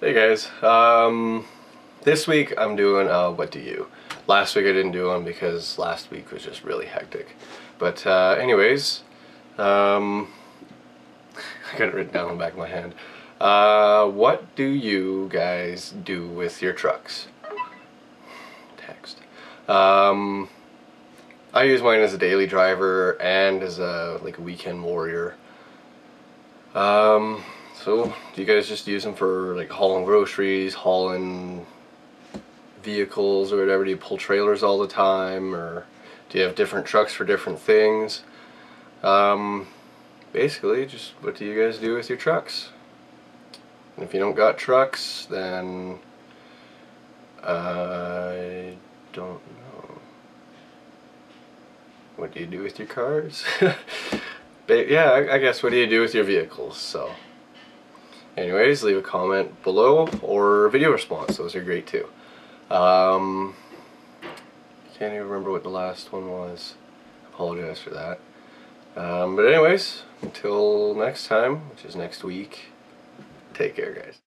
Hey guys, um, this week I'm doing uh, What Do You? Last week I didn't do one because last week was just really hectic. But uh, anyways, um, I got it written down on the back of my hand. Uh, what do you guys do with your trucks? Text. Um, I use mine as a daily driver and as a like a weekend warrior. Um, so, do you guys just use them for like hauling groceries, hauling vehicles or whatever? Do you pull trailers all the time or do you have different trucks for different things? Um, basically, just what do you guys do with your trucks? And if you don't got trucks, then I don't know. What do you do with your cars? but yeah, I, I guess what do you do with your vehicles? So. Anyways, leave a comment below or a video response. Those are great too. Um, can't even remember what the last one was. Apologize for that. Um, but anyways, until next time, which is next week, take care guys.